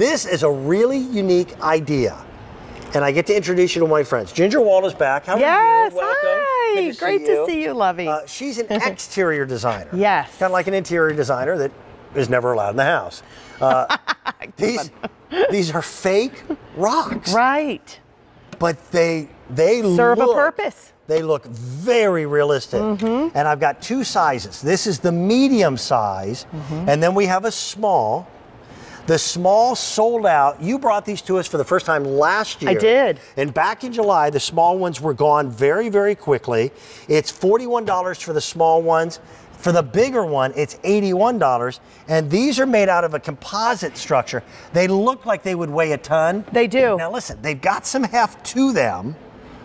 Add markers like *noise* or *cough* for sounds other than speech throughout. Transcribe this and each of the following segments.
This is a really unique idea. And I get to introduce you to my friends. Ginger Wald is back. How Yes, are you? Welcome. hi. Good Great to see you, Lovey. Uh, she's an *laughs* exterior designer. Yes. Kind of like an interior designer that is never allowed in the house. Uh, *laughs* these, these are fake rocks, right. but they they Serve a purpose. They look very realistic. Mm-hmm. And I've got two sizes. This is the medium size, Mm-hmm. and then we have a small. The small sold out. You brought these to us for the first time last year. I did. And back in July, the small ones were gone very, very quickly. It's $41 for the small ones. For the bigger one, it's $81. And these are made out of a composite structure. They look like they would weigh a ton. They do. Now, listen, they've got some heft to them.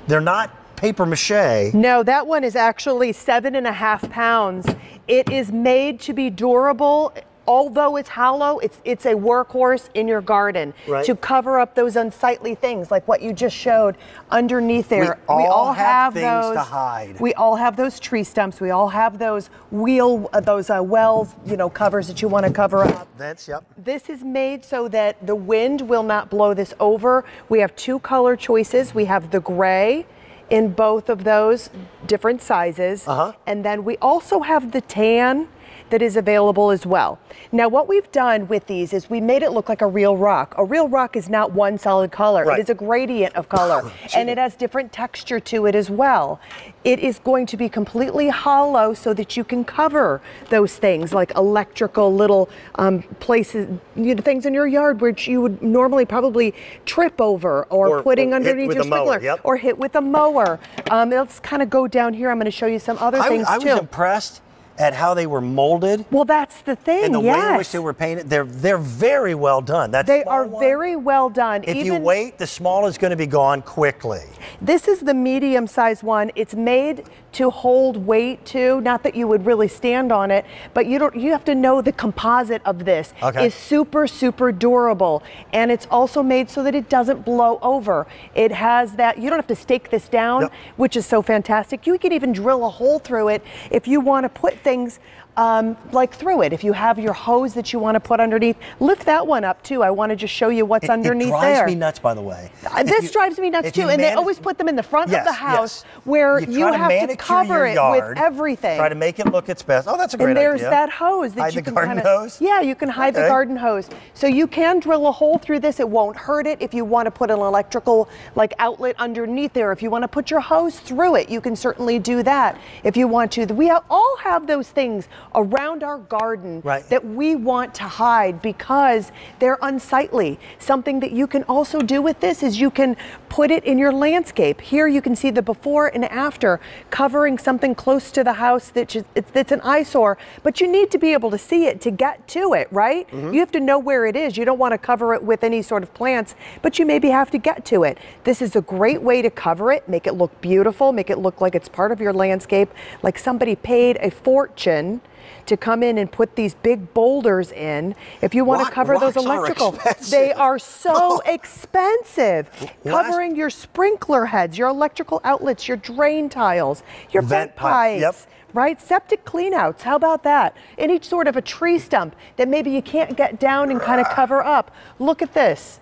They're not paper mache. No, that one is actually seven and a half pounds. It is made to be durable. Although it's hollow, it's it's a workhorse in your garden Right. to cover up those unsightly things like what you just showed underneath there. We all have things those. to hide. We all have those tree stumps. We all have those wheel, uh, those uh, wells, you know, covers that you want to cover up. Vince, yep. This is made so that the wind will not blow this over. We have two color choices. We have the gray in both of those different sizes. Uh-huh. And then we also have the tan that is available as well. Now, what we've done with these is we made it look like a real rock. A real rock is not one solid color, Right. it is a gradient of color, *coughs* and it has different texture to it as well. It is going to be completely hollow so that you can cover those things like electrical little um, places, you know, things in your yard which you would normally probably trip over or, Or- putting or underneath your mower, sprinkler yep. or hit with a mower. Um, let's kind of go down here. I'm going to show you some other I, things I was impressed at how they were molded well, that's the thing. and the yes. way in which they were painted. They're they're very well done. That They are one, very well done. If Even you wait, the small is going to be gone quickly. This is the medium size one. It's made to hold weight too. Not that you would really stand on it, but you don't you have to know the composite of this Okay. is super, super durable. And it's also made so that it doesn't blow over. It has that you don't have to stake this down, which is so fantastic. You can even drill a hole through it if you want to put things um, like through it. If you have your hose that you want to put underneath, lift that one up too. I want to just show you what's It, underneath it drives there. me nuts, by the way. Uh, This you- drives me nuts too, and they always put them in the front Yes, of the house yes. where you, you, to have to cover it yard, with everything. Try to make it look its best. Oh, that's a great and there's idea. that hose that Hide you the can garden kinda, hose? Yeah, you can hide the garden hose. So you can drill a hole through this. It won't hurt it if you want to put an electrical like outlet underneath there. If you want to put your hose through it, you can certainly do that. If you want to, we all have those things around our garden Right. that we want to hide because they're unsightly. Something that you can also do with this is you can put it in your landscape. Here you can see the before and after covering something close to the house that just, it's, it's an eyesore, but you need to be able to see it to get to it, right? Mm-hmm. You have to know where it is. You don't want to cover it with any sort of plants, but you maybe have to get to it. This is a great way to cover it, make it look beautiful, make it look like it's part of your landscape, like somebody paid a fortune to come in and put these big boulders in. If you want Rock- to cover those are electrical, expensive. they are so *laughs* oh. expensive. Last- Covering your sprinkler heads, your electrical outlets, your drain tiles, your Vent vent, pipes. yep. Right? Septic cleanouts. How about that? Any sort of a tree stump that maybe you can't get down and kind of cover up. Look at this.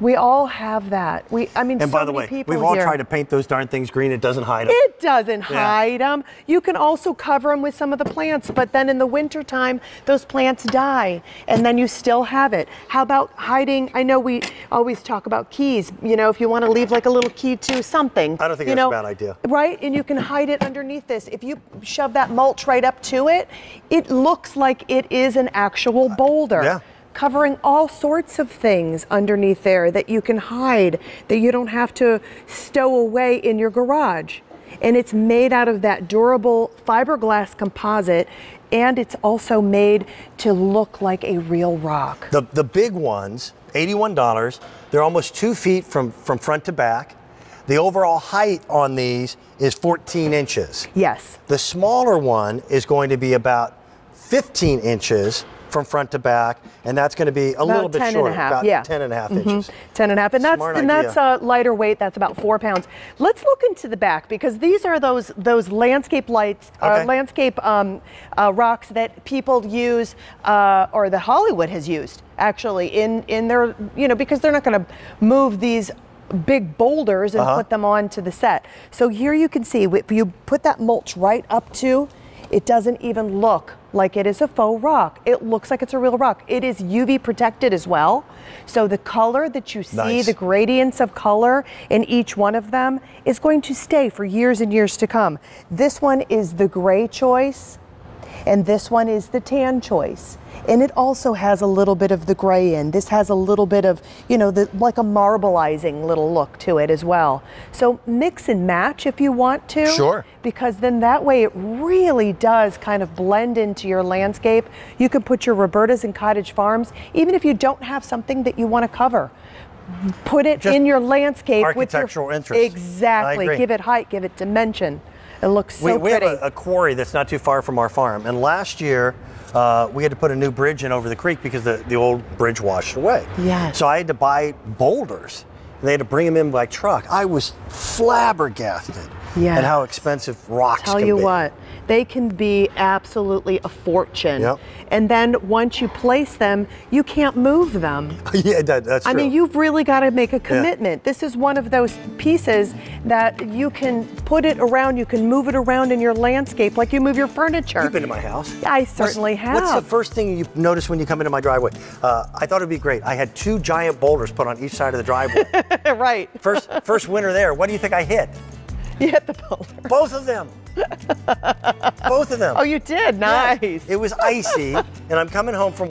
We all have that. We, I mean, And so by the way, people we've all here. tried to paint those darn things green. It doesn't hide them. It doesn't hide them. You can also cover them with some of the plants, but then in the wintertime, those plants die, and then you still have it. How about hiding? I know we always talk about keys. You know, if you want to leave like a little key to something. I don't think you that's a bad idea. Right? And you can hide it underneath this. If you shove that mulch right up to it, it looks like it is an actual boulder yeah. Covering all sorts of things underneath there that you can hide, that you don't have to stow away in your garage. And it's made out of that durable fiberglass composite, and it's also made to look like a real rock. The, the big ones, $81, they're almost two feet from, from front to back. The overall height on these is 14 inches. Yes. The smaller one is going to be about 15 inches from front to back, and that's going to be a little bit 10 and a shorter, half, about yeah. 10 and a half Mhm. inches. 10 and a half. And that's, Smart and that's uh, lighter weight. That's about four pounds. Let's look into the back because these are those, those landscape lights, Okay. uh, landscape um, uh, rocks that people use uh, or that Hollywood has used actually in, in their, you know, because they're not going to move these big boulders and Uh-huh. put them onto the set. So here you can see if you put that mulch right up to, it doesn't even look like it is a faux rock. It looks like it's a real rock. It is UV protected as well. So the color that you see, Nice. the gradients of color in each one of them is going to stay for years and years to come. This one is the gray choice and this one is the tan choice. And it also has a little bit of the gray in. This has a little bit of, you know, the, like a marbleizing little look to it as well. So mix and match if you want to. Sure. Because then that way it really does kind of blend into your landscape. You can put your Roberta's and Cottage Farms, even if you don't have something that you want to cover. Put it Just in your landscape with your architectural interest. Exactly. Give it height, give it dimension. It looks so we, we have a, a quarry that's not too far from our farm, and last year uh, we had to put a new bridge in over the creek because the, the old bridge washed away. Yes. So I had to buy boulders, and they had to bring them in by truck. I was flabbergasted Yes. at how expensive rocks Tell you be. what, they can be absolutely a fortune. Yep. And then once you place them, you can't move them. *laughs* yeah, that, that's I true. mean, you've really got to make a commitment. This is one of those pieces that you can put it around, you can move it around in your landscape like you move your furniture. You've been to my house. I certainly what's, have. What's the first thing you notice when you come into my driveway? Uh, I thought it'd be great. I had two giant boulders put on each side of the driveway. *laughs* right. first, first winter there. What do you think I hit? *laughs* You hit the. Both of them. *laughs* Both of them. Oh, you did? Yes. Nice. It was icy, and I'm coming home from